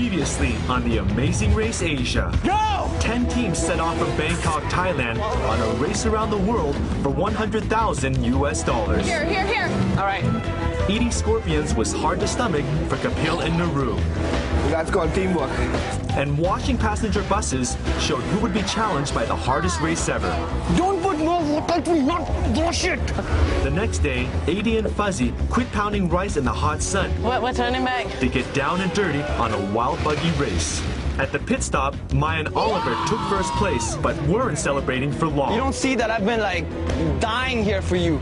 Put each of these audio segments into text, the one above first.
Previously on the Amazing Race Asia. Go! 10 teams set off from Bangkok, Thailand on a race around the world for 100,000 US dollars. Here, here, here. All right. Eating scorpions was hard to stomach for Kapil and Naru. That's called teamwork. And washing passenger buses showed who would be challenged by the hardest race ever. Don't put more water to not wash it. The next day, Adi and Fuzzy quit pounding rice in the hot sun What, we're turning back. to get down and dirty on a wild buggy race. At the pit stop, Maya and Oliver took first place, but weren't celebrating for long. You don't see that I've been like dying here for you.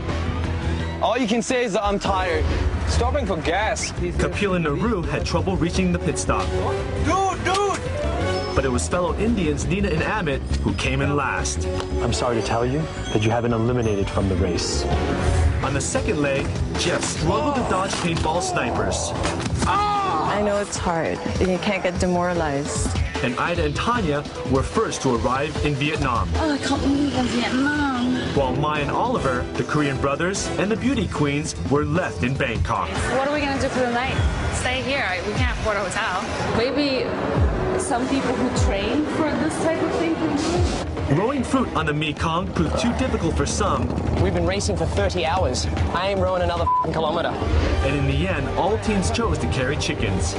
All you can say is that I'm tired. Stopping for gas. Kapil and Naru had trouble reaching the pit stop. Dude, dude! But it was fellow Indians Nina and Amit who came in last. I'm sorry to tell you that you have been eliminated from the race. On the second leg, Jeff struggled to dodge paintball snipers. I know it's hard, and you can't get demoralized. And Ida and Tania were first to arrive in Vietnam. Oh, I can't believe I'm Vietnam. While Mai and Oliver, the Korean brothers, and the beauty queens were left in Bangkok. What are we gonna do for the night? Stay here. We can't afford a hotel. Maybe some people who train for this type of thing can do. Rowing fruit on the Mekong proved too difficult for some, We've been racing for 30 hours. I ain't rowing another f***ing kilometer. and in the end, all teams chose to carry chickens.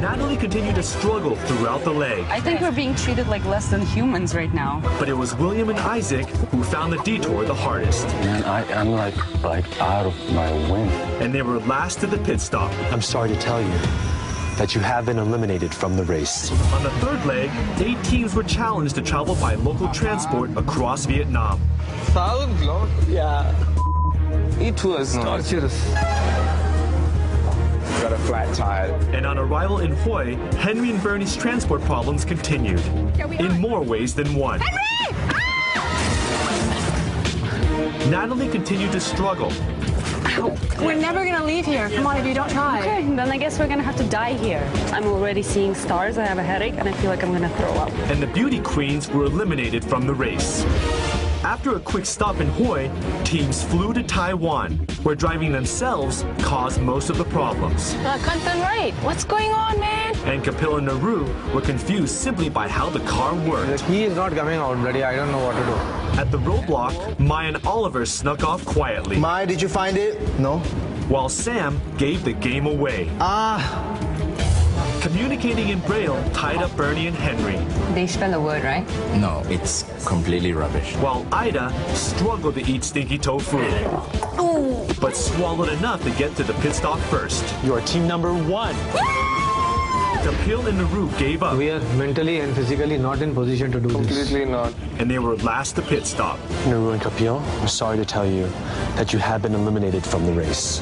Natalie continued to struggle throughout the leg, I think we're being treated like less than humans right now. but it was William and Isaac who found the detour the hardest, Man, I am like like out of my wind. and they were last to the pit stop. I'm sorry to tell you that you have been eliminated from the race. On the third leg, eight teams were challenged to travel by local transport across Vietnam. Thousand kilometers? Yeah. It was torturous. Got a flat tire. And on arrival in Hoi, Henry and Bernie's transport problems continued, in more ways than one. Natalie continued to struggle, We're never gonna leave here. Come on, if you don't try. Okay, then I guess we're gonna have to die here. I'm already seeing stars, I have a headache, and I feel like I'm gonna throw up. and the beauty queens were eliminated from the race. After a quick stop in Hoi, teams flew to Taiwan, where driving themselves caused most of the problems. Uh, content right. What's going on, man? And Kapil and Naru were confused simply by how the car worked. He is not coming out, buddy. I don't know what to do. At the roadblock, Maya and Oliver snuck off quietly, Mai, did you find it? No. while Sam gave the game away. Ah, Communicating in Braille tied up Bernie and Henry, They spell a word, right? No, it's completely rubbish. while Ida struggled to eat stinky tofu, but swallowed enough to get to the pit stop first. You are team number one. Kapil and Naru gave up, We are mentally and physically not in position to do this. completely not. and they were last to pit stop. Naru and Kapil, I'm sorry to tell you that you have been eliminated from the race.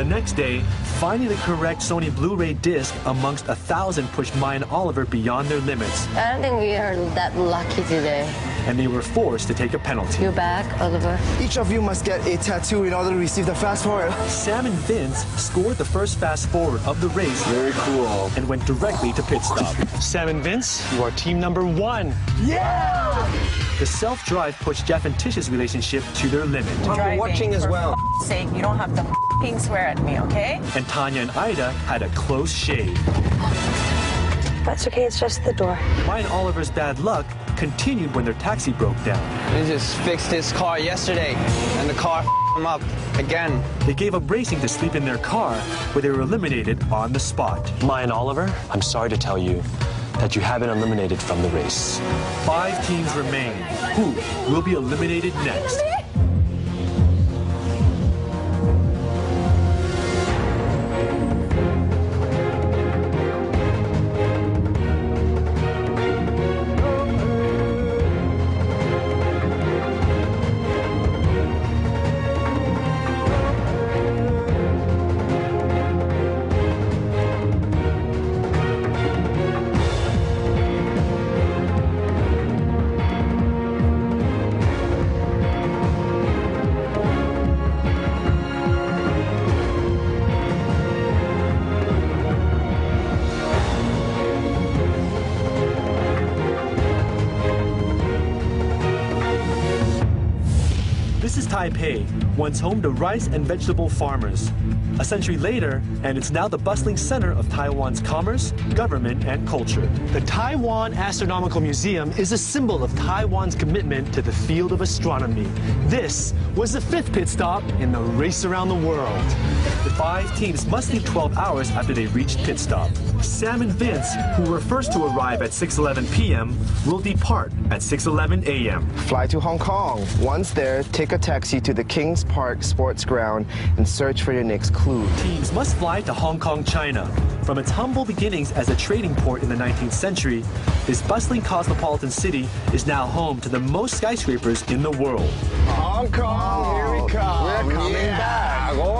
The next day, finding the correct Sony Blu-ray disc amongst a thousand pushed Maya and Oliver beyond their limits, I don't think we are that lucky today. and they were forced to take a penalty. You're back, Oliver. Each of you must get a tattoo in order to receive the fast forward. Sam and Vince scored the first fast forward of the race Very cool. and went directly to pit stop. Sam and Vince, you are team number one. The self-drive pushed Jeff and Tish's relationship to their limit, We're watching as well. sake, you don't have to f***ing swear at me, okay? and Tania and Ida had a close shave. That's okay, it's just the door. Maya and Oliver's bad luck continued when their taxi broke down. They just fixed his car yesterday, and the car f***ed him up again. They gave up racing to sleep in their car, where they were eliminated on the spot. Maya and Oliver, I'm sorry to tell you that you have been eliminated from the race. Five teams remain. Who will be eliminated next? Taipei, once home to rice and vegetable farmers. A century later, and it's now the bustling center of Taiwan's commerce, government, and culture. The Taiwan Astronomical Museum is a symbol of Taiwan's commitment to the field of astronomy. This was the fifth pit stop in the race around the world. The five teams must leave 12 hours after they reach pit stop. Sam and Vince, who were first to arrive at 6:11 p.m., will depart at 6:11 a.m. Fly to Hong Kong. Once there, take a taxi to the Kings Park Sports Ground and search for your next clue. Teams must fly to Hong Kong, China. From its humble beginnings as a trading port in the 19th century, this bustling cosmopolitan city is now home to the most skyscrapers in the world. Hong Kong, here we oh, come. We're coming back. Oh,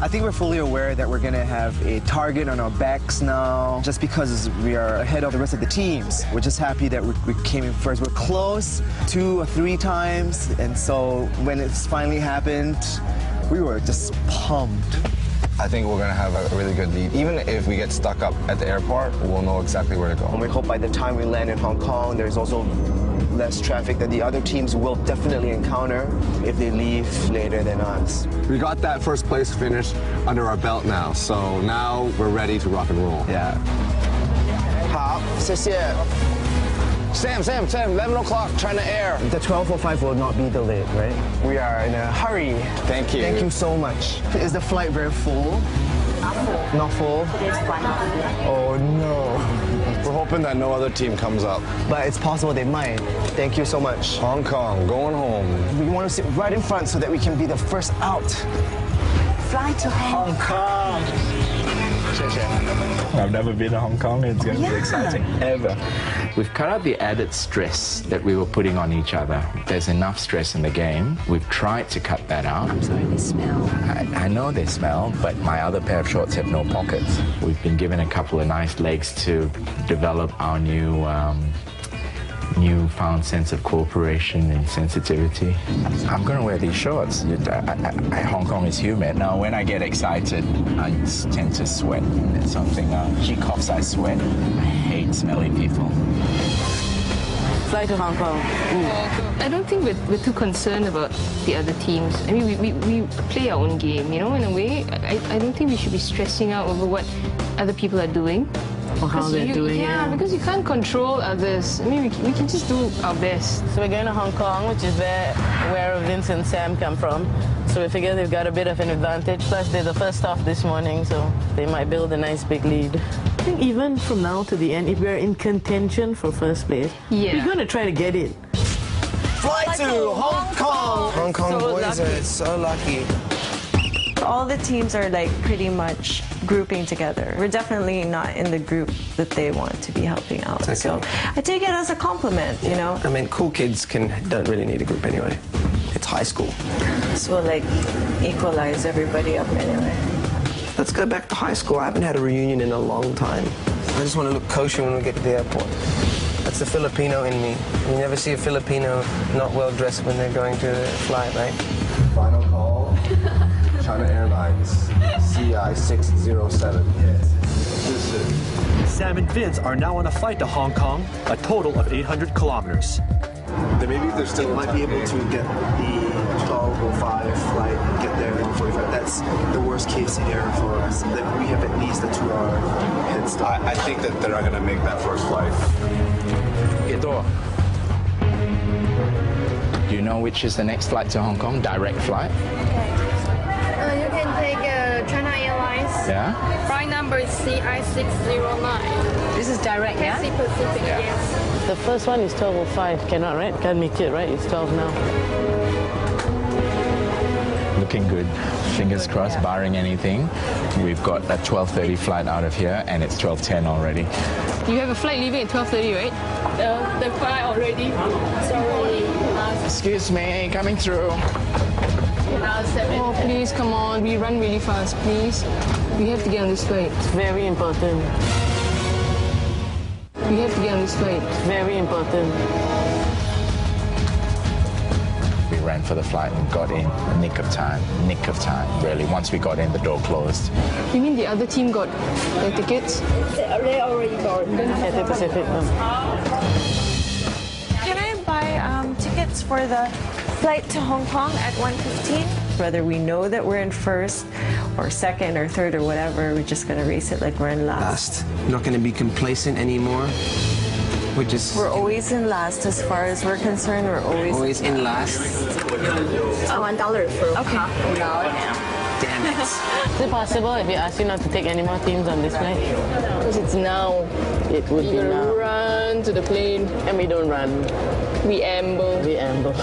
Going. I think we're fully aware that we're gonna have a target on our backs now, just because we are ahead of the rest of the teams. We're just happy that we, we came in first. We're close two or three times, and so when it's finally happened, we were just pumped. I think we're gonna have a really good lead. Even if we get stuck up at the airport, we'll know exactly where to go. And we hope by the time we land in Hong Kong, there's also less traffic that the other teams will definitely encounter if they leave later than us. We got that first place finish under our belt now, so now we're ready to rock and roll. Yeah. Hop, Sam, Sam, Sam, 11 o'clock, Trying to Air. The 12.05 will not be delayed, right? We are in a hurry. Thank you. Thank you so much. Is the flight very full? Not full. Not full? Oh, no. We're hoping that no other team comes up. But it's possible they might. Thank you so much. Hong Kong, going home. We want to sit right in front so that we can be the first out. Fly to Hong Kong. I've never been to Hong Kong. It's going to be exciting. Ever. We've cut out the added stress that we were putting on each other. There's enough stress in the game. We've tried to cut that out. I'm sorry, they smell. I, I know they smell, but my other pair of shorts have no pockets. We've been given a couple of nice legs to develop our new um, newfound sense of cooperation and sensitivity. I'm going to wear these shorts. I- I- I- Hong Kong is humid. Now, when I get excited, I tend to sweat. It's something, uh, she coughs, I sweat. I hate smelly people. Fly to Hong Kong. I don't think we're, we're too concerned about the other teams. I mean, we, we, we play our own game, you know, in a way. I, I don't think we should be stressing out over what other people are doing. Or how Because they're you- doing Yeah, it. because you can't control others. I mean, we, can- we can just do our best. So we're going to Hong Kong, which is where, where Vince and Sam come from. So we figure they've got a bit of an advantage. Plus, they're the first off this morning, so they might build a nice big lead. I think even from now to the end, if we're in contention for first place, Yeah. we're going to try to get it. Fly to Hong Kong. Hong Kong So boys lucky. are so lucky. All the teams are like pretty much grouping together. We're definitely not in the group that they want to be helping out. So I take it as a compliment, you know. I mean, cool kids can don't really need a group anyway. It's high school. This will like equalize everybody up anyway. Let's go back to high school. I haven't had a reunion in a long time. I just want to look kosher when we get to the airport. That's the Filipino in me. You never see a Filipino not well dressed when they're going to fly, right? Final call, China Airlines, CI 607. Sam and Vince are now on a flight to Hong Kong, a total of 800 kilometers. Then maybe if they're still might be able to get the 1205 flight and get there in 45. That's the worst case scenario for us. That we have at least a two hour head start. I, I think that they're not going to make that first flight. Ito. Do you know which is the next flight to Hong Kong? Direct flight? Yeah? Flight number is CI609. This is direct, Cathay Pacific, yes. The first one is 12.05. Cannot, right? Can't make it, right? It's 12 now. Looking good. Fingers crossed, barring anything. We've got a 12.30 flight out of here and it's 12.10 already. You have a flight leaving at 12.30, right? The, the flight already. Sorry. Excuse me, coming through. Oh, please, come on. We run really fast, please. We have to get on this flight. It's very important. We have to get on this flight. It's very important. We ran for the flight and got in nick of time. Nick of time, really. Once we got in, the door closed. You mean the other team got their tickets? They already got. the Pacific. no. Can I buy um, tickets for the flight to Hong Kong at 1:15? Whether we know that we're in first or second or third or whatever. We're just gonna race it like we're in last. Last. Not going to be complacent anymore. We're just We're always in last as far as we're concerned. We're always always in last. Oh, one dollar for okay. Damn it. Is it possible if we ask you not to take any more teams on this flight? Because it's now. It would You be gotta now. run to the plane. And we don't run. We amble. We amble.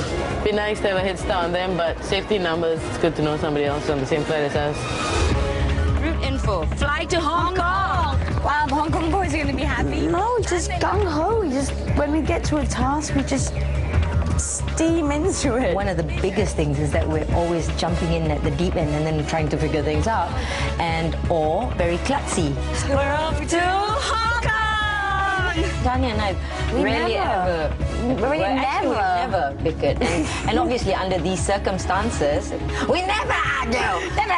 Be nice to have a head start on them, but safety numbers, it's good to know somebody else on the same flight as us. Route info. Fly to Hong Kong. Wow, the Hong Kong boys are going to be happy. No, just gung ho. Just when we get to a task, we just steam into it. One of the biggest things is that we're always jumping in at the deep end and then trying to figure things out, and or very klutzy. We're off to Hong Kong. Tania and I we really never, ever. Well, never. never bicket. And, and, obviously, under these circumstances, we never argue. Never,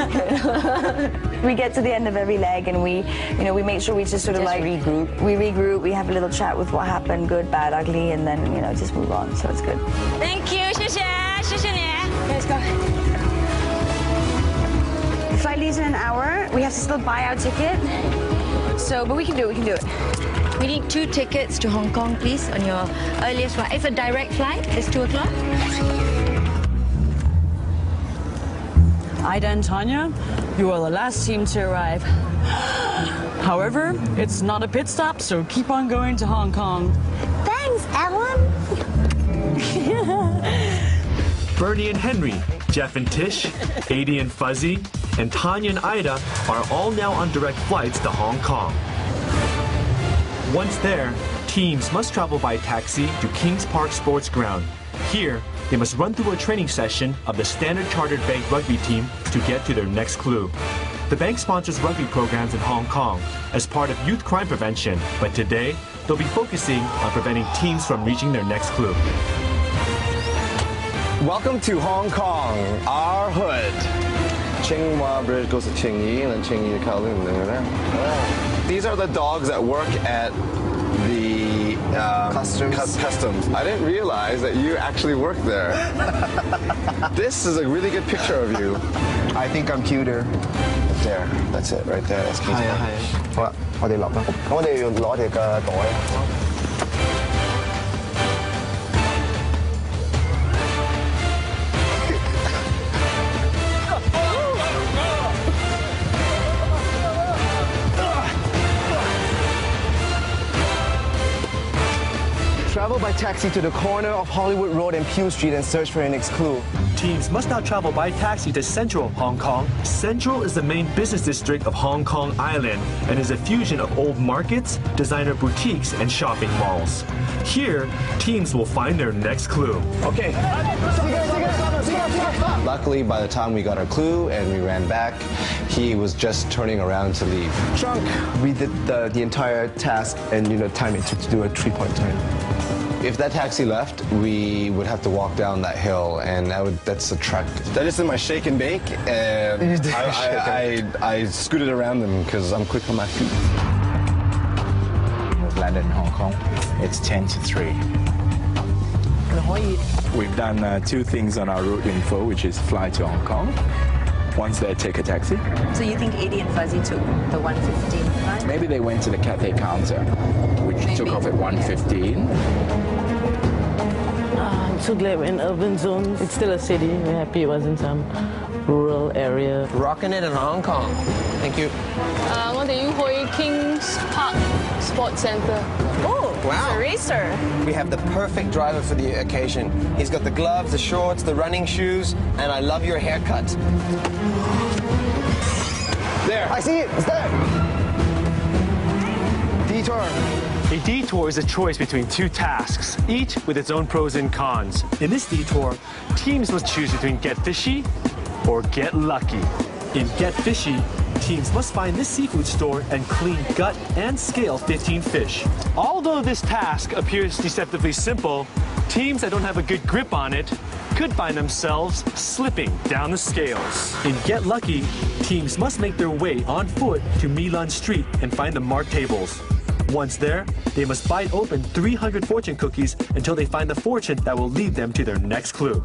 never. we get to the end of every leg and we, you know, we make sure we just sort of just like regroup. We regroup. We have a little chat with what happened, good, bad, ugly, and then you know just move on. So it's good. Thank you. Let's go. The flight leaves in an hour. We have to still buy our ticket. So, but we can do it. We can do it. We need two tickets to Hong Kong, please, on your earliest flight. It's a direct flight. It's two o'clock. Ida and Tania, you are the last team to arrive. However, it's not a pit stop, so keep on going to Hong Kong. Thanks, Ellen. Bernie and Henry, Jeff and Tish, Adi and Fuzzy, and Tania and Ida are all now on direct flights to Hong Kong. Once there, teams must travel by taxi to Kings Park Sports Ground. Here, they must run through a training session of the Standard Chartered Bank rugby team to get to their next clue. The bank sponsors rugby programs in Hong Kong as part of youth crime prevention, but today, they'll be focusing on preventing teens from reaching their next clue. Welcome to Hong Kong, our hood. Tsing Ma Bridge goes to Tsing Yi, and then Tsing Yi to Kowloon. Oh. These are the dogs that work at the um, customs. Cu customs. I didn't realize that you actually work there. this is a really good picture of you. I think I'm cuter. There, that's it right there. That's cute. 係啊係啊。好啦，我哋落啦。咁我哋要攞我哋嘅袋。Travel by taxi to the corner of Hollywood Road and Peel Street and search for your next clue. Teams must now travel by taxi to central Hong Kong. Central is the main business district of Hong Kong Island and is a fusion of old markets, designer boutiques, and shopping malls. Here, teams will find their next clue. Okay. Luckily, by the time we got our clue and we ran back, he was just turning around to leave. Drunk. We did the, the entire task and you know time it took to do a three-point turn. If that taxi left, we would have to walk down that hill, and that would, that's a trek. That is in my shake and bake, and You I, I, I, I scooted around them because I'm quick on my feet. We've landed in Hong Kong. It's 10 to 3. We've done uh, two things on our route info, which is fly to Hong Kong. Once there, take a taxi. So you think Eddie and Fuzzy took the 115 flight? Maybe they went to the Cathay counter, which took off at 1.15. Ah, I'm to live in urban zones. It's still a city. We're happy it wasn't some rural area. Rocking it in Hong Kong. Thank you. Uh, I want the Yu Kings Park Sports Center. Oh, wow. he's a racer. We have the perfect driver for the occasion. He's got the gloves, the shorts, the running shoes, and I love your haircut. There. I see it. It's there. Detour. A detour is a choice between two tasks, each with its own pros and cons. In this detour, teams must choose between get fishy or get lucky. In Get Fishy, teams must find this seafood store and clean gut and scale 15 fish. Although this task appears deceptively simple, teams that don't have a good grip on it could find themselves slipping down the scales. In Get Lucky, teams must make their way on foot to Mee Lun Street and find the marked tables. Once there, they must bite open 300 fortune cookies until they find the fortune that will lead them to their next clue.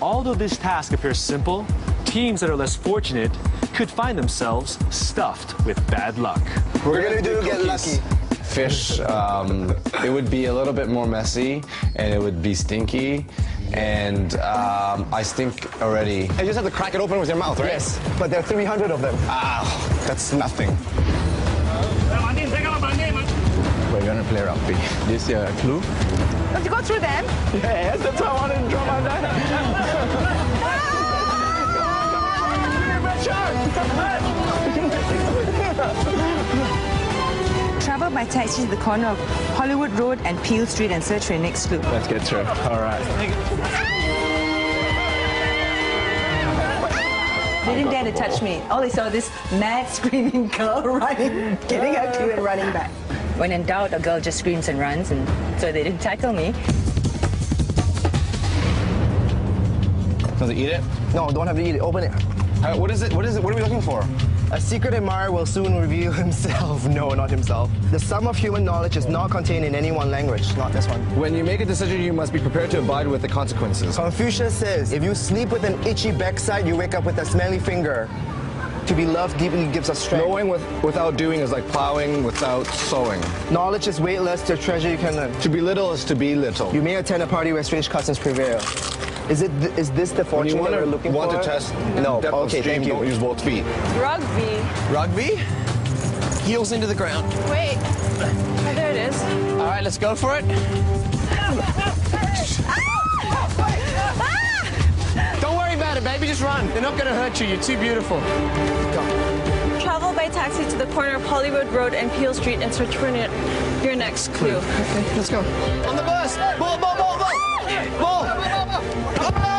Although this task appears simple, Teams that are less fortunate could find themselves stuffed with bad luck. We're gonna do get lucky. Fish, um, it would be a little bit more messy and it would be stinky. And um, I stink already. And you just have to crack it open with your mouth, right? Yes, but there are 300 of them. Ah, that's nothing. We're gonna play rugby. This is a clue. Have you go through them? Yes, that's why I wanted to draw my Travel by taxi to the corner of Hollywood Road and Peel Street and search for your next clue. Let's get through. All right. They didn't dare to touch me. All they saw this mad screaming girl running, getting her clue and running back. When in doubt, a girl just screams and runs, and so they didn't tackle me. Does it eat it? No, don't have to eat it. Open it. Uh, what is it? What is it? What are we looking for? A secret admirer will soon reveal himself. No, not himself. The sum of human knowledge is not contained in any one language. Not this one. When you make a decision, you must be prepared to abide with the consequences. Confucius says, if you sleep with an itchy backside, you wake up with a smelly finger. To be loved deeply gives us strength. Knowing with, without doing is like plowing without sowing. Knowledge is weightless, to treasure you can learn. To be little is to be little. You may attend a party where strange customs prevail. Is it? Th- is this the When you fortune want that to we're looking want for? to test No. depth of Okay, stream, thank you. don't use both feet. Rugby. Rugby. Heels into the ground. Wait. Oh, there it is. All right, let's go for it. baby, just run. They're not going to hurt you. You're too beautiful. Go. Travel by taxi to the corner of Hollywood Road and Peel Street and search for your next clue. Okay, let's go. On the bus. Ball, ball, ball, ball. Ball.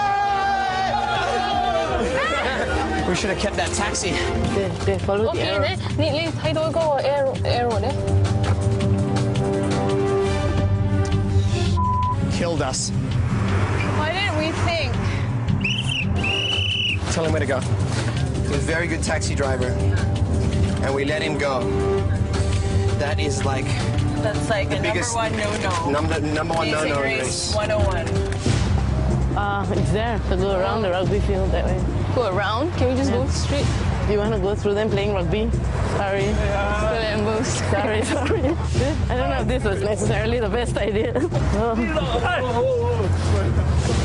We should have kept that taxi. There, there, follow okay, the arrow. Okay, there. Arrow, arrow there. Killed us. Why didn't we think? Tell him where to go. He's a very good taxi driver. And we let him go. That is like That's like The a biggest- number one no-no. number number one no-no Race race. 101. Uh, it's there to go around the rugby field that way. Go around? Can we just go straight? Do you want to go through them playing rugby? Sorry. Go and go. Sorry, sorry. I don't know if this was necessarily the best idea. Oh.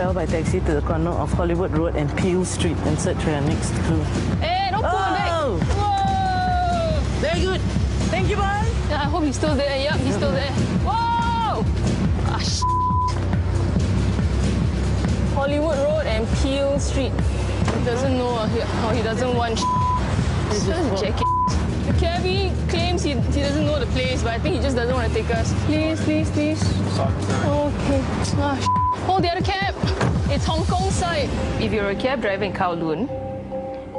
Travel by taxi to the corner of Hollywood Road and Peel Street and search for your next clue. Hey, don't pull back. Oh! Whoa! Very good. Thank you, boy. Yeah, I hope he's still there. Yep, he's still there. Whoa! Ah, sh- Hollywood Road and Peel Street. He doesn't know uh, he, or he doesn't want sh- He's just jacket. The cabbie claims he, he doesn't know the place, but I think he just doesn't want to take us. Please, please, please. Okay. Ah, sh- Hold the other cab. It's Hong Kong side. If you're a cab driver in Kowloon,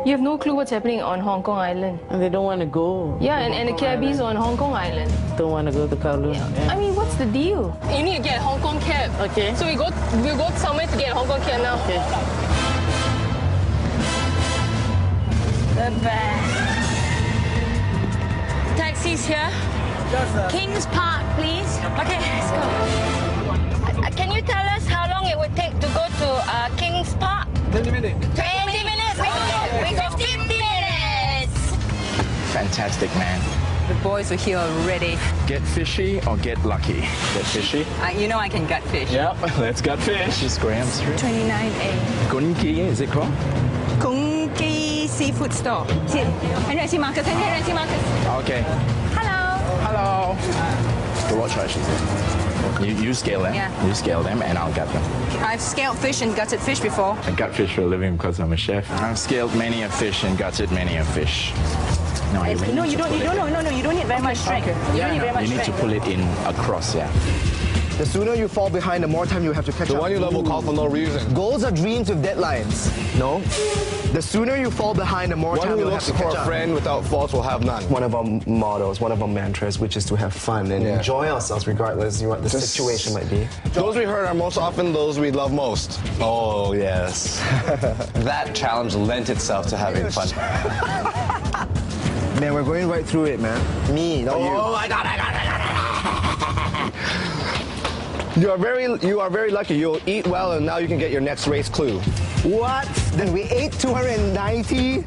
you have no clue what's happening on Hong Kong Island. And they don't want to go. Yeah, and, and the cabbies on Hong Kong Island. Don't want to go to Kowloon. Yeah. I mean, what's the deal? You need to get a Hong Kong cab. Okay. So we go we go somewhere to get a Hong Kong cab now. Okay. The best. Taxis here. Kings Park, please. Okay, let's go. It take to go to uh, Kings Park? 20 minutes. 20 minutes. We go, we go 50 minutes. Fantastic, man. The boys are here already. Get fishy or get lucky? Get fishy? Uh, you know I can gut fish. Yep, let's gut fish. This is Graham Street. 29A. Gunki, is it called? Kung Ki Seafood Store. Here. And I see Marcus. And here I Marcus. Okay. Hello. Hello. So what choices? You, you scale them. Yeah. You scale them, and I'll gut them. I've scaled fish and gutted fish before. I gut fish for a living because I'm a chef. I've scaled many a fish and gutted many a fish. No, you, no, need you to don't. pull You don't. No, no, no. You don't need very much strength. You Yeah, don't need very no, much you need to pull it in across, yeah. The sooner you fall behind, the more time you have to catch The up. The one you love will call for no reason. Goals are dreams with deadlines. No. The sooner you fall behind, the more One time who you'll have looks to for catch a up. friend without faults will have none. One of our models, one of our mantras, which is to have fun and Yeah. enjoy ourselves regardless of what the Just- situation might be. Those we hurt are most often those we love most. Oh, yes. that challenge lent itself to having fun. Man, we're going right through it, man. Me, not oh, you. Oh, I got it, I got it, I got it. You are very, you are very lucky. You'll eat well, and now you can get your next race clue. What? Then we ate 290?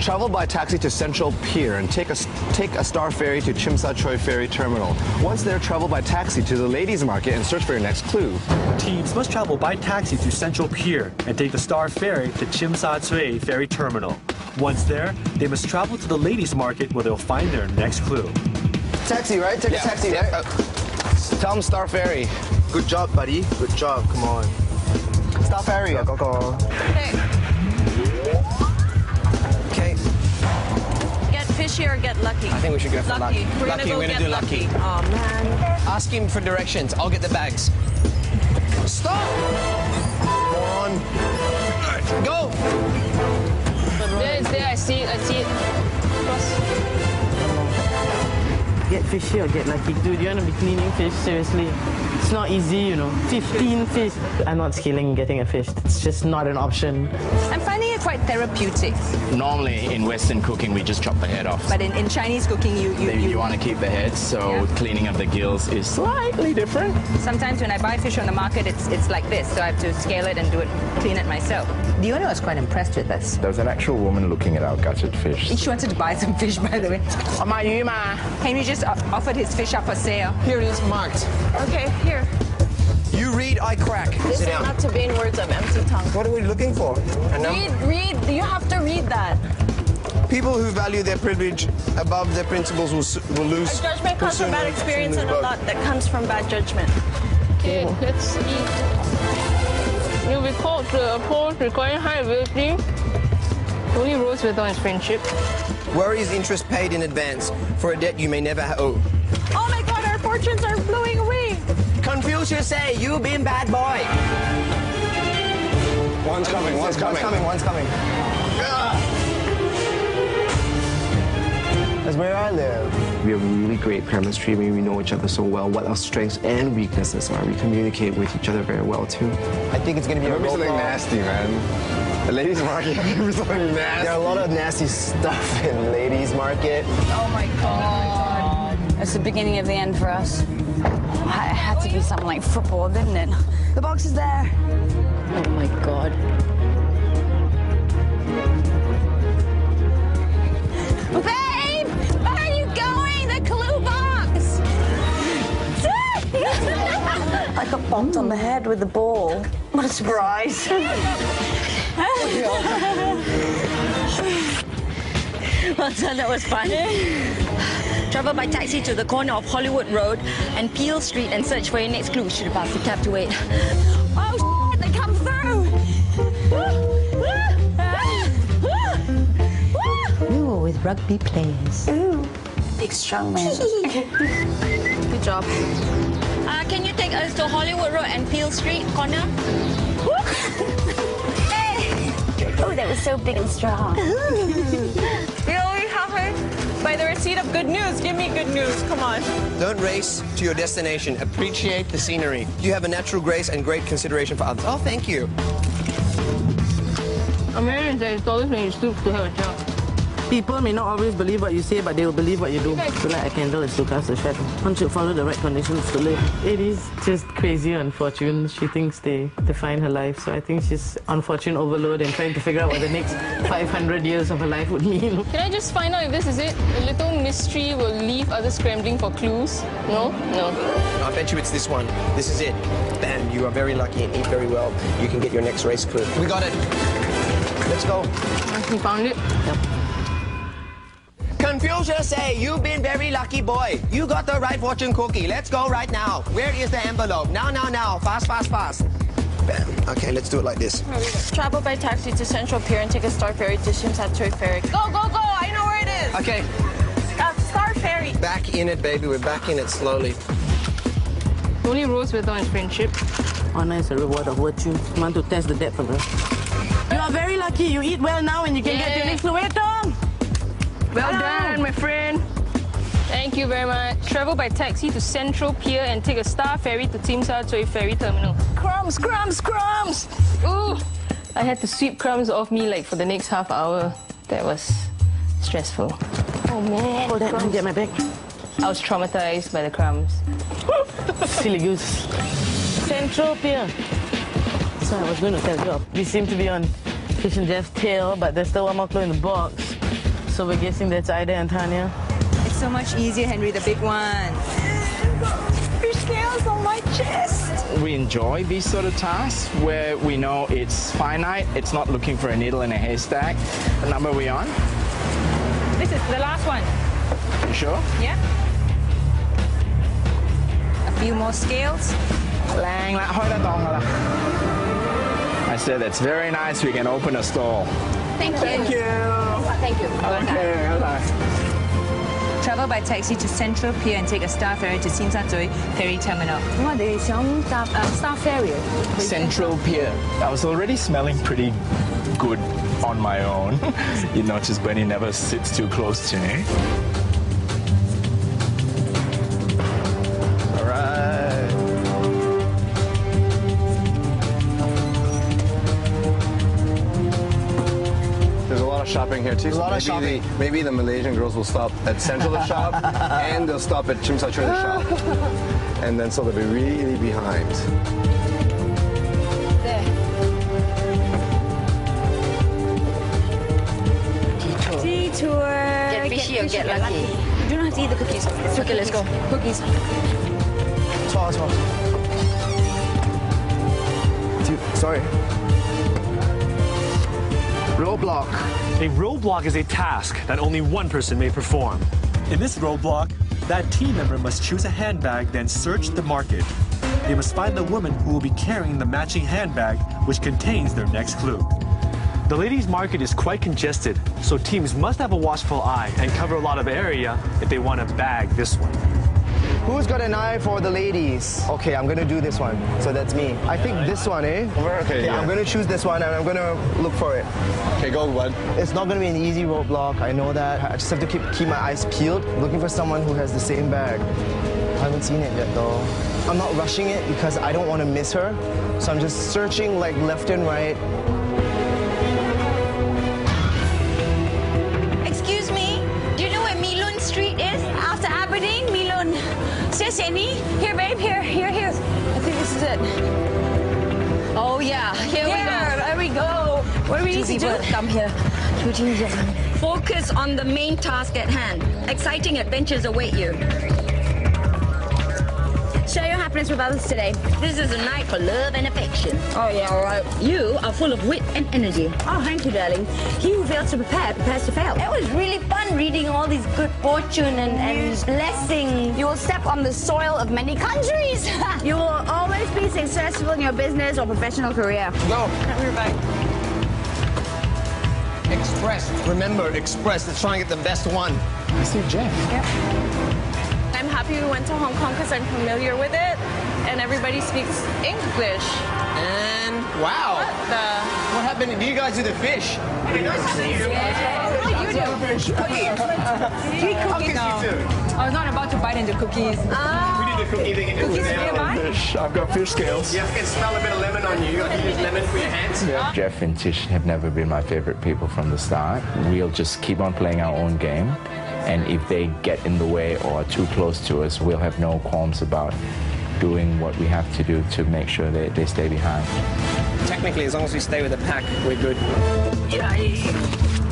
Travel by taxi to Central Pier and take a, take a Star Ferry to Tsim Sha Tsui Ferry Terminal. Once there, travel by taxi to the Ladies Market and search for your next clue. Teams must travel by taxi to Central Pier and take the Star Ferry to Chim Choi Ferry Terminal. Once there, they must travel to the Ladies Market where they'll find their next clue. Taxi, right? Take Yeah, a taxi, yeah, right? Uh, Tell them Star Ferry. Good job, buddy. Good job. Come on. Star Ferry. Go, go. Okay. Get fishy or get lucky? I think we should go for lucky. We're Lucky, gonna go we're gonna get do lucky. Oh man. Ask him for directions. I'll get the bags. Stop! Come on. Go! There, there. I see it. I see it. Get fishy or get lucky. Dude, you want to be cleaning fish? Seriously. It's not easy, you know. 15 fish. I'm not scaling getting a fish. It's just not an option. I'm quite therapeutic. Normally in Western cooking, we just chop the head off. But in, in Chinese cooking, you you, Then you want to keep the head, so cleaning of the gills is slightly different. Sometimes when I buy fish on the market, it's it's like this, so I have to scale it and do it, clean it myself. The owner was quite impressed with us. There was an actual woman looking at our gutted fish. She wanted to buy some fish, by the way. Henry just o- offered his fish up for sale. Here it is marked. Okay, here. You read, I crack. This Sit is down. not to vain words of empty tongue. What are we looking for? Read, read. You have to read that. People who value their privilege above their principles will, will lose. Judgment will comes from bad experience and a lot that comes from bad judgment. Okay, let's eat. You'll be called to a post requiring high ability. Only rose with on his friendship. both. Worry is interest paid in advance for a debt you may never owe. Oh. oh my god, our fortunes are blowing away. Confucius say, you've been bad boy. One's coming, one's coming. One's coming, one's coming. That's where I live. We have a really great chemistry. I mean, we know each other so well, what our strengths and weaknesses are. We communicate with each other very well, too. I think it's going to be a Maybe something call. nasty, man. The ladies' market. Maybe something nasty. There are a lot of nasty stuff in ladies' market. Oh my god. It's the beginning of the end for us. It had to be something like football, didn't it? The box is there. Oh my god. Babe, where are you going? The clue box. I got bonked on the head with the ball. What a surprise. well done, that was fun. Travel by taxi to the corner of Hollywood Road and Peel Street and search for your next clue. Should have passed the cab to wait. Oh, shit, they come through. We were with rugby players. Ooh. Big strong man. Good job. Uh, can you take us to Hollywood Road and Peel Street corner? hey. Oh, that was so big and strong. We only halfway. By the receipt of good news. Give me good news. Come on. Don't race to your destination. Appreciate the scenery. You have a natural grace and great consideration for others. Oh, thank you. Americans say it's always when you stoop to have a job. People may not always believe what you say, but they will believe what you do. To light a candle is to cast a shadow. One should follow the right conditions to live. It is just crazy unfortune. She thinks they define her life, so I think she's unfortunate overload and trying to figure out what the next 500 years of her life would mean. Can I just find out if this is it? A little mystery will leave others scrambling for clues. No? No. I bet you it's this one. This is it. Bam, you are very lucky and eat very well. You can get your next race clue. We got it. Let's go. You found it? Confucius say, you've been very lucky boy. You got the right fortune cookie. Let's go right now. Where is the envelope? Now, now, now. Fast, fast, fast. Bam. Okay, let's do it like this. Travel by taxi to Central Pier and take a Star Ferry to Tsim Sha Tsui Ferry. Go, go, go! I know where it is. Okay, Uh, Star Ferry. back in it, baby. We're back in it slowly. Only rules with on his friendship. Honor is a reward of virtue. You want to test the depth of her. You are very lucky. You eat well now and you can get your Yeah. next clue. Wait, Tom! Well done, my friend. Thank you very much. Travel by taxi to Central Pier and take a Star Ferry to Tsim Sha Tsui Ferry Terminal. Crumbs, crumbs, crumbs! Ooh! I had to sweep crumbs off me like for the next half hour. That was stressful. Oh man. Hold that, let me get my bag. I was traumatized by the crumbs. Silly goose. Central Pier. So I was going to tell you. We seem to be on Tish and Jeff's tail, but there's still one more clue in the box. So we're guessing that's Ida and Tania? It's so much easier, Henry, the big one. Fish scales on my chest. We enjoy these sort of tasks where we know it's finite, it's not looking for a needle in a haystack. The number we on? This is the last one. You sure? Yeah. A few more scales. Lang la, hoi la I said that's very nice. We can open a stall. Thank you. Thank you. Thank you. Okay, bye. Travel by taxi to Central Pier and take a star ferry to Tsim Sha Tsui Ferry Terminal. What they star, uh, star ferry? Central Pier. I was already smelling pretty good on my own. you know, just never sits too close to me. Shopping here too. A lot of maybe The, maybe the Malaysian girls will stop at Central to shop, and they'll stop at Tsim Sha Tsui to shop, and then so they'll be really behind. Detour. Get fishy or get lucky. You don't have to eat the cookies. It's Okay, let's go. Cookies. Small, small. Dude, sorry. Roadblock. A roadblock is a task that only one person may perform. In this roadblock, that team member must choose a handbag, then search the market. They must find the woman who will be carrying the matching handbag, which contains their next clue. The ladies' market is quite congested, so teams must have a watchful eye and cover a lot of area if they want to bag this one. Who's got an eye for the ladies? Okay, I'm gonna do this one. So that's me. I think this one, eh? Okay, yeah. I'm gonna choose this one and I'm gonna look for it. Okay, go, bud. It's not gonna be an easy roadblock. I know that. I just have to keep keep my eyes peeled, looking for someone who has the same bag. I haven't seen it yet though. I'm not rushing it because I don't want to miss her. So I'm just searching like left and right. Seseni? Here, babe, here, here, here. I think this is it. Oh yeah, here we go. There we go. What do we need to do? Come here. Focus on the main task at hand. Exciting adventures await you. Share your happiness with others today. This is a night for love and affection. Oh, yeah, all right. You are full of wit and energy. Oh, thank you, darling. He who fails to prepare prepares to fail. It was really fun reading all these good fortune and, and blessings. You will step on the soil of many countries. you will always be successful in your business or professional career. Go. We're back. Express. Remember, Express. Let's try and get the best one. I see Jeff. I'm happy we went to Hong Kong because I'm familiar with it, and everybody speaks English. And wow. What the? What happened? Do you guys do the fish? What do you do? Cookies. Three cookies. I was not about to bite into cookies. We did the cookie thing. Cookies nearby? Fish. I've got fish scales. You can smell a bit of lemon on you. You got to use lemon for your hands. Jeff and Tish have never been my favorite people from the start. We'll just keep on playing our own game. And if they get in the way or are too close to us, we'll have no qualms about doing what we have to do to make sure they, they stay behind. Technically, as long as we stay with the pack, we're good.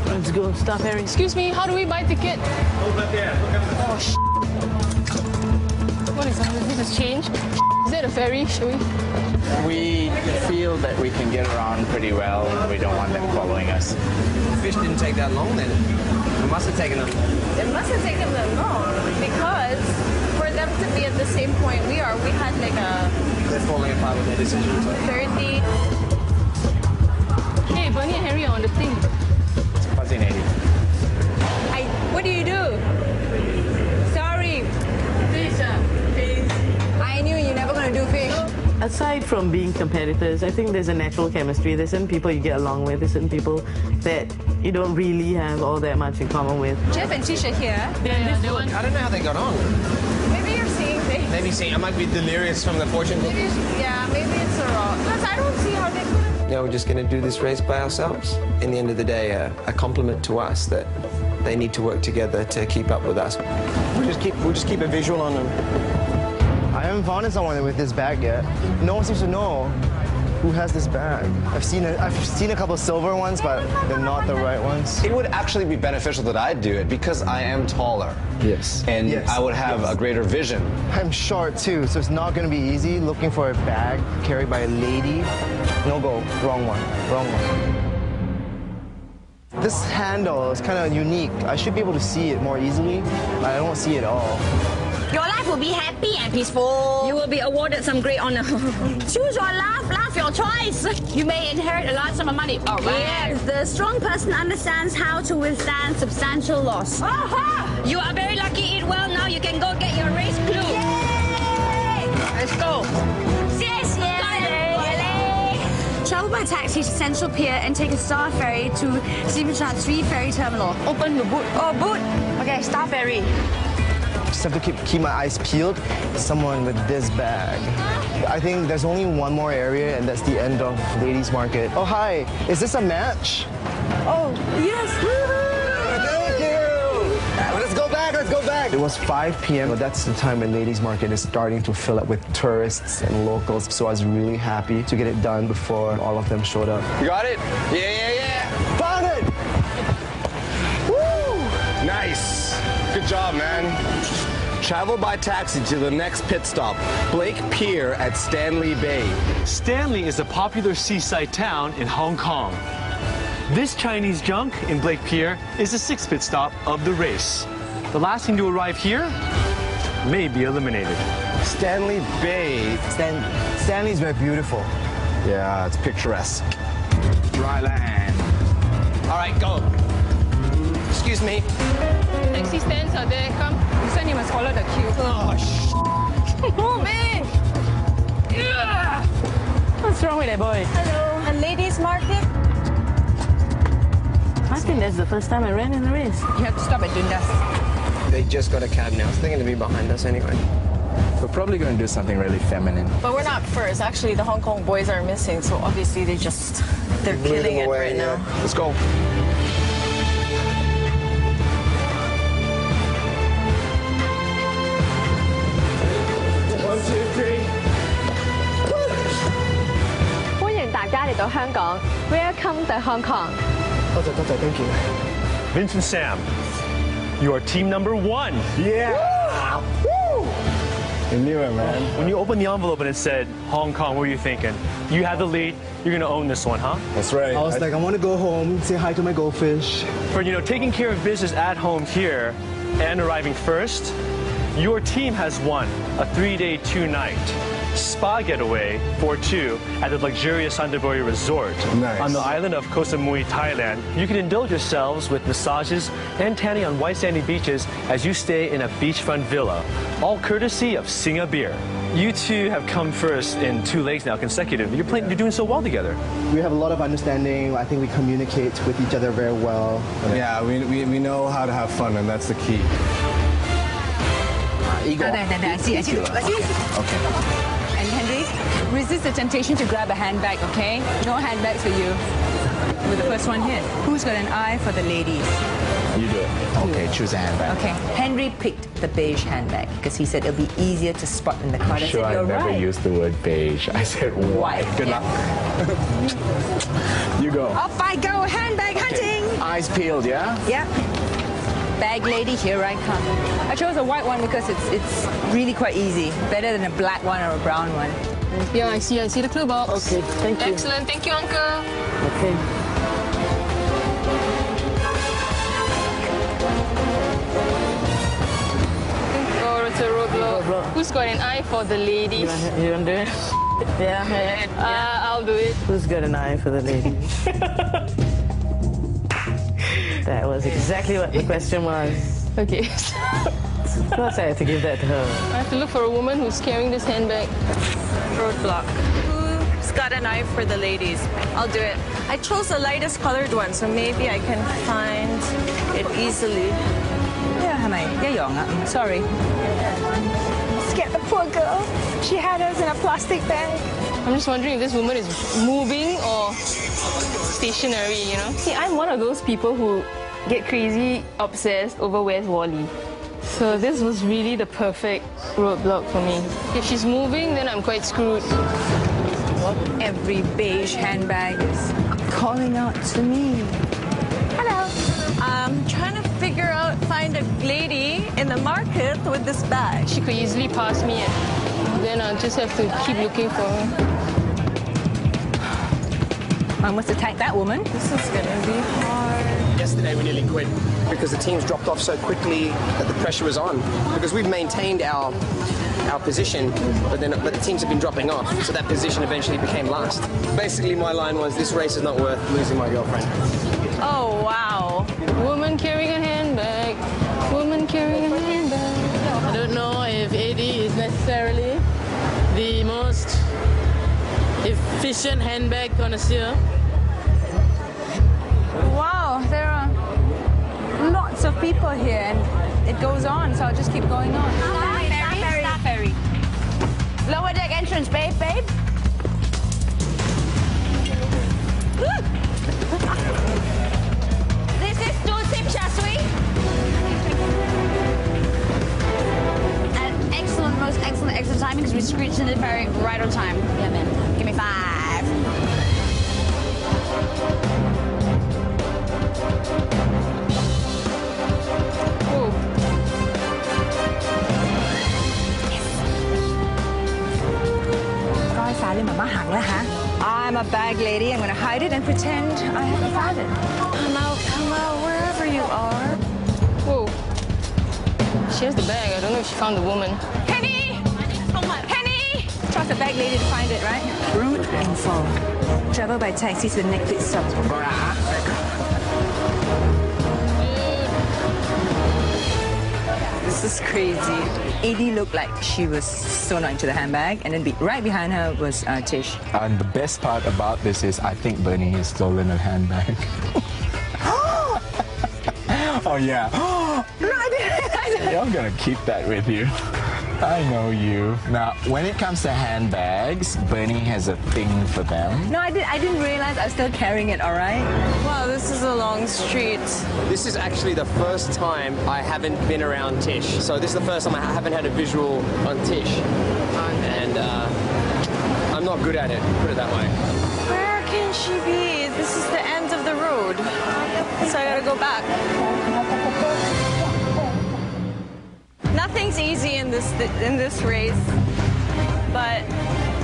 Let's go. Stop, Ferry. Excuse me, how do we buy ticket? Oh, sh- What is that? This is change. Is that a ferry? Shall we? We feel that we can get around pretty well. We don't want them following us. Fish didn't take that long then. It must have taken them. It must have taken them long because for them to be at the same point we are, we had like a They're falling apart with their decisions. 30. Hey, Bernie and Harry are on the thing. Fascinating. I, what do you do? You're never going to do fish. Aside from being competitors, I think there's a natural chemistry. There's certain people you get along with, there's certain people that you don't really have all that much in common with. Jeff and Tisha here. Yeah, yeah, they want. I don't know how they got on. Maybe you're seeing things. Maybe seeing. I might be delirious from the fortune Maybe, it's- yeah, maybe it's a wrong. Because I don't see how they could have. Yeah, we're just going to do this race by ourselves. In the end of the day, uh, a compliment to us that they need to work together to keep up with us. We'll just keep, we'll just keep a visual on them. I haven't found someone with this bag yet. No one seems to know. Who has this bag? I've seen a, I've seen a couple silver ones, but they're not the right ones. It would actually be beneficial that I do it because I am taller. Yes. And Yes. I would have Yes. a greater vision. I'm short too, so it's not gonna be easy. Looking for a bag carried by a lady. No go. Wrong one. Wrong one. This handle is kind of unique. I should be able to see it more easily, but I don't see it all. Your life will be happy and peaceful. You will be awarded some great honor. Choose your laugh, laugh your choice. You may inherit a large sum of money. All right. Yes, the strong person understands how to withstand substantial loss. Aha! You are very lucky. Eat well now. You can go get your race clue. Let's go. Travel by taxi to Central Pier and take a Star Ferry to Tsim Sha Tsui Ferry Terminal. Open the boot. Oh, boot. Okay, Star Ferry. Just have to keep, keep my eyes peeled. Someone with this bag. I think there's only one more area, and that's the end of ladies' market. Oh, hi. Is this a match? Oh, yes. Thank you. Let's go back. Let's go back. It was 5 p.m. But that's the time when ladies' market is starting to fill up with tourists and locals. So I was really happy to get it done before all of them showed up. You got it? Yeah, yeah, yeah. Found job, man. Travel by taxi to the next pit stop, Blake Pier at Stanley Bay. Stanley is a popular seaside town in Hong Kong. This Chinese junk in Blake Pier is the sixth pit stop of the race. The last team to arrive here may be eliminated. Stanley Bay. Stan- Stanley's very beautiful. Yeah, it's picturesque. Ryland. All right, go. Excuse me. Taxi stands are there. Come. This one you must follow the queue. Oh, sh. Move in! Yeah. What's wrong with that boy? Hello. A ladies' market? I think that's the first time I ran in the race. You have to stop at Dundas. They just got a cab now, so they're going to be behind us anyway. We're probably going to do something really feminine. But we're not first. Actually, the Hong Kong boys are missing, so obviously they just they're Blew killing it away, right yeah. now. Let's go. 到香港，Welcome to Hong Kong。多谢多谢，thank you。 Vincent Sam, you are team number one. Yeah. I knew it, man. When you opened the envelope and it said Hong Kong, what were you thinking? You have the lead. You're gonna own this one, huh? That's right. I was like, I want to go home, say hi to my goldfish. For you know, taking care of business at home here and arriving first, your team has won a three-day, two-night spa getaway for two at the luxurious Santiburi Resort Nice. on the island of Koh Samui, Thailand. You can indulge yourselves with massages and tanning on white sandy beaches as you stay in a beachfront villa, all courtesy of Singha Beer. You two have come first in two legs now consecutive. You're playing. You're doing so well together. We have a lot of understanding. I think we communicate with each other very well. Yeah, we, we, we know how to have fun, and that's the key. Igor. Ah, there, there, there. I see, I see. I see. And Henry, resist the temptation to grab a handbag, okay? No handbags for you. With the first one here. Who's got an eye for the ladies? You do it. Okay, choose a handbag. Okay. Henry picked the beige handbag because he said it'll be easier to spot in the car. I Sure, I never right. used the word beige. I said white. Good luck. you go. Off I go, handbag hunting! Eyes peeled, yeah? Yep. Bag lady, here I come. I chose a white one because it's it's really quite easy. Better than a black one or a brown one. Yeah, I see. I see the clue box. Okay, thank you. Excellent. Thank you, Uncle. Okay. Oh, it's a roadblock. Who's got an eye for the ladies? you want to do it? Yeah, yeah, yeah. Uh, I'll do it. Who's got an eye for the ladies? That was exactly what the question was. Okay. of course I had to give that to her. I have to look for a woman who's carrying this handbag. Roadblock. Who's got an eye for the ladies? I'll do it. I chose the lightest colored one, so maybe I can find it easily. Yeah, Sorry. Get the poor girl. She had us in a plastic bag. I'm just wondering if this woman is moving or stationary, you know? See, I'm one of those people who get crazy obsessed over where's Wally. So this was really the perfect roadblock for me. If she's moving, then I'm quite screwed. Every beige handbag is calling out to me. Hello. I'm trying to figure out, find a lady in the market with this bag. She could easily pass me, and then I'll just have to keep looking for her. I must attack that woman. This is gonna be hard. Yesterday we nearly quit because the teams dropped off so quickly that the pressure was on. Because we've maintained our our position, but then but the teams have been dropping off, so that position eventually became last. Basically, my line was, "This race is not worth losing my girlfriend." Oh, wow. Woman carrying a handbag. Efficient handbag connoisseur. Wow, there are lots of people here, and it goes on, so I'll just keep going on. Star Ferry. Lower deck entrance, babe, babe. This is two Tsim Sha Tsui. An excellent, most excellent, excellent timing because we screeched in the ferry right on time. Yeah, man. Give me five. Bag lady. I'm going to hide it and pretend I haven't found it. Come out, come out, wherever you are. Whoa. She has the bag. I don't know if she found the woman. Penny! Penny! Trust a bag lady to find it, right? Route info. Travel by taxi to the next pit stop. This is crazy. Edie looked like she was so not into the handbag, and then be, right behind her was uh, Tish. And the best part about this is I think Bernie has stolen a handbag. oh yeah. Yeah, I'm gonna keep that with you. I know you. Now, when it comes to handbags, Bernie has a thing for them. No, I, did, I didn't realize I was still carrying it, all right? Wow, this is a long street. This is actually the first time I haven't been around Tish. So this is the first time I haven't had a visual on Tish, and uh, I'm not good at it. Put it that way. Where can she be? This is the end of the road. So I gotta go back. Nothing's easy in this in this race, but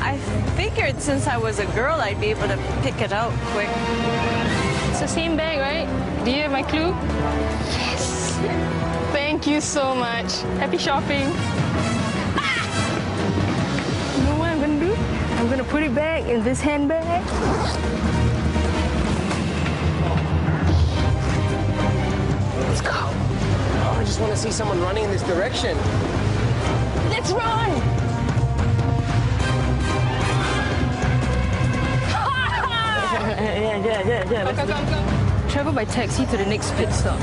I figured since I was a girl, I'd be able to pick it out quick. It's the same bag, right? Do you have my clue? Yes. Thank you so much. Happy shopping. Ah! You know what I'm gonna do? I'm gonna put it back in this handbag. Let's go. I just want to see someone running in this direction. Let's run! yeah, yeah, yeah, yeah. Come, come, come. Travel by taxi to the next pit stop.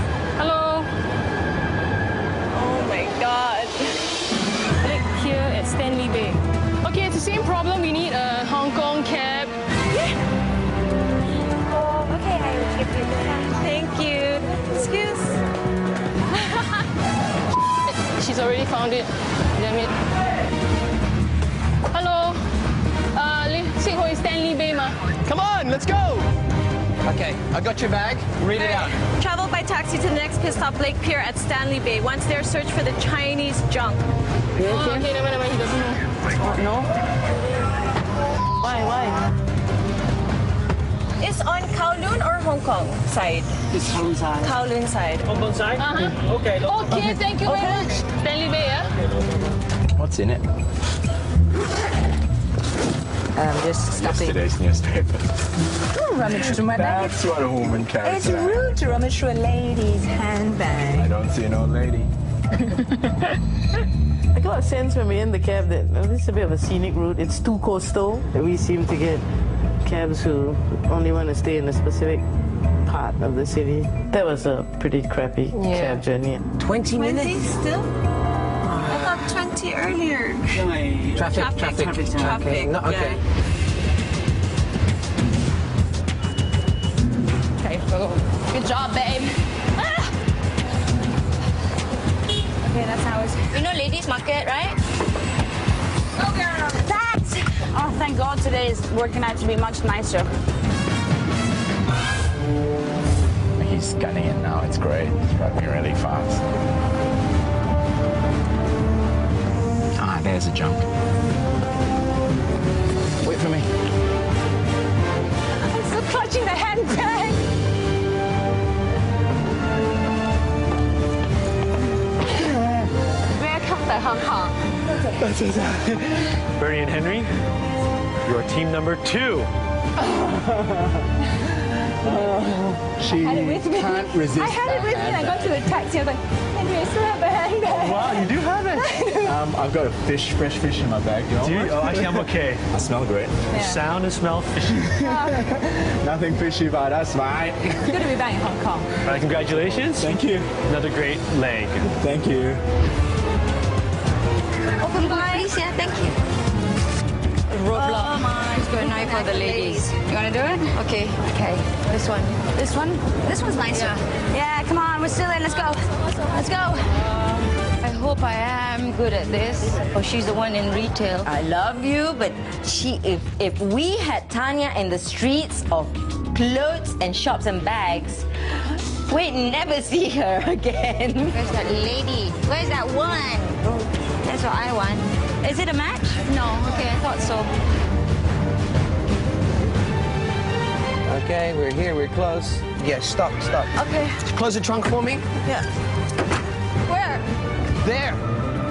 Already found it. Damn it. Hello. Uh, Li- Sing Ho is Stanley Bay, ma. Come on, let's go. Okay, I got your bag. Read it out. Travel by taxi to the next pit stop, Blake Pier at Stanley Bay. Once there, search for the Chinese junk. Oh, okay, never mind, never. He doesn't know. No? Why, why? It's on Kowloon or Hong Kong side? It's Kowloon side. Kowloon side. Hong Kong side? Uh-huh. Okay. Okay, thank you very much. Stanley Bay. What's in it? Um, just stuffing. Yesterday's newspaper. Don't rummage through my bag. That's what a woman carries. It's rude to rummage through a lady's handbag. I don't see an old lady. I got a sense when we're in the cab that oh, this is a bit of a scenic route. It's too coastal. We seem to get cabs who only want to stay in a specific part of the city. That was a pretty crappy cab journey. 20 20 still? I thought 20 earlier. Traffic, traffic, Traffic, traffic. traffic, No, okay. Okay, go. Good job, babe. Ah! Okay, that's ours. You know Ladies Market, right? Go, girl. That's Oh, thank God today is working out to be much nicer. He's gunning it now. It's great. He's driving really fast. There's a jump. Wait for me. I'm still clutching the handbag. Welcome to Hong Kong. Bernie and Henry, you are team number two. She I had it with me. can't resist I had it with me. I got to the taxi. I was like, Henry, I still have the handbag. Wow, you do have it. Um, I've got a fish, fresh fish in my bag. You Do you? want Oh, one? actually, I'm okay. I smell great. You sound and smell fishy. Nothing fishy about us, mate. Good to be back in Hong Kong. All right, congratulations. Thank you. Another great leg. Thank you. Open bar, please. Yeah, thank you. Roadblock. Oh my. Let's go a for the ladies. You want to do it? Okay. Okay. This one. This one? This one's nicer. Yeah. Yeah, come on. We're still in. Let's go. Let's go. I hope I am good at this. Oh, she's the one in retail. I love you, but she if if we had Tania in the streets of clothes and shops and bags, we'd never see her again. Where's that lady? Where's that one? That's what I want. Is it a match? No. Okay, I thought so. Okay, we're here, we're close. Yeah, stop, stop. Okay. Close the trunk for me. Yeah. Where? There.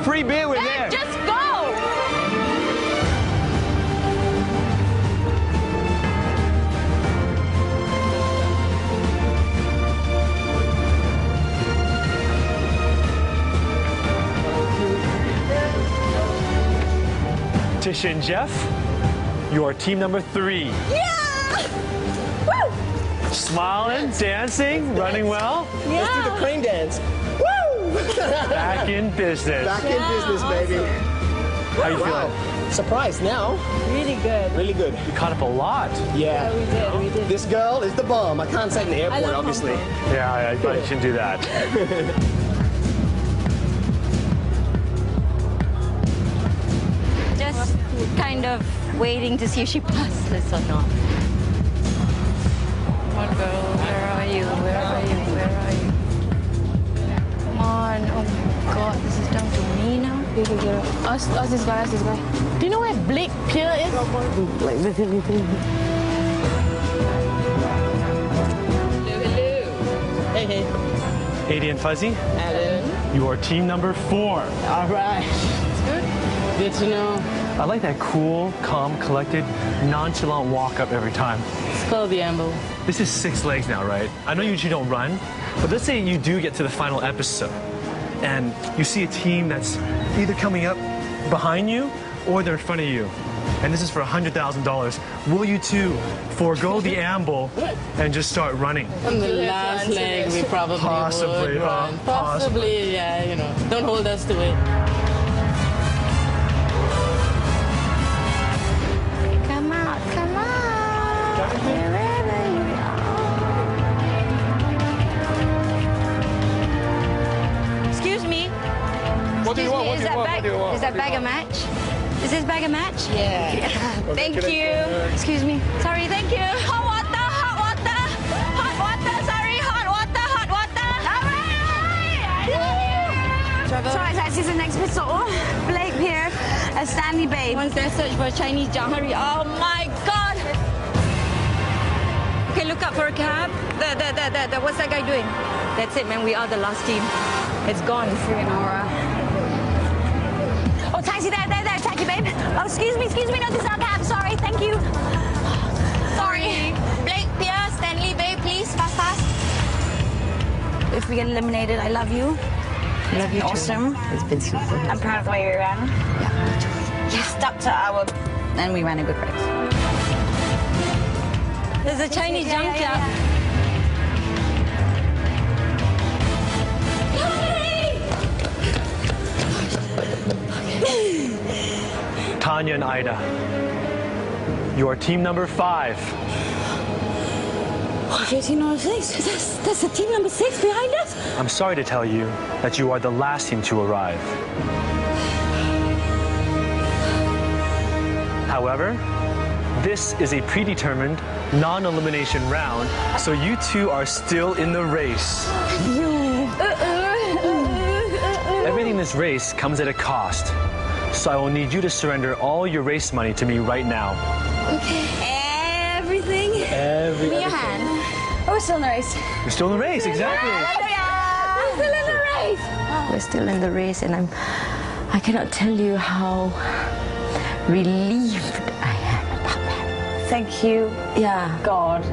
Free beer, we're there. Just go. Tisha and Jeff, you are team number three. Yeah. Woo. Smiling, dancing, running well. Yeah. Let's do the crane dance. Woo! Back in business. Back in business, baby. How you feeling? Wow. Surprised now. Really good. Really good. You caught up a lot. Yeah. we did. We did. This girl is the bomb. I can't say it in the airport, love Hong obviously. Yeah, I, I probably shouldn't do that. Just kind of waiting to see if she passes or not. Come on. Oh my God. This is down to me now. Get it, get it. Ask, ask this guy, ask this guy. Do you know where Blake Pier is? Like, listen, listen. Hey, hey. 80 and Fuzzy, Alan. you are team number four. All right. Good to know. I like that cool, calm, collected, nonchalant walk up every time. It's called the amble. This is six legs now, right? I know you usually don't run, but let's say you do get to the final episode and you see a team that's either coming up behind you or they're in front of you. And this is for $100,000. Will you two forego the amble and just start running? On the last leg, we probably Possibly, would huh? run. Possibly, yeah, you know. Don't hold us to it. Is that bag a match? Is this bag a match? Yeah. Thank can I- you. Excuse me. Sorry, thank you. Hot water, hot water, hot water. Sorry, hot water, hot water. All right, I love you. Sorry, that's the next episode. Blake Pier at Stanley Bay. Once they search for Chinese hurry. Oh my God! Okay, look up for a cab. The, the, the, the, the, what's that guy doing? That's it, man. We are the last team. It's gone. Freaking aura. Oh, excuse me, excuse me, no, this is our cab. Sorry, thank you. Sorry. Blake Pier, Stanley Bay, please, fast, fast. If we get eliminated, I love you. I Love you too. Awesome. It's been super. I'm proud of the way we ran. Yeah. We stuck to our, and we ran a good race. There's a Chinese Yeah, Jiang yeah, club. yeah, Tania and Ida, you are team number five. Oh, team number six. That's, that's the team number six behind us. I'm sorry to tell you that you are the last team to arrive. However, this is a predetermined, non-elimination round, so you two are still in the race. Everything in this race comes at a cost, so I will need you to surrender all your race money to me right now. Okay. Everything. Every- Give me your hand. Oh, we're still in the race. You're still in the race, exactly. We're still in the race. We're still in the race, and I'm. I cannot tell you how relieved I am about that. Thank you. Yeah. God.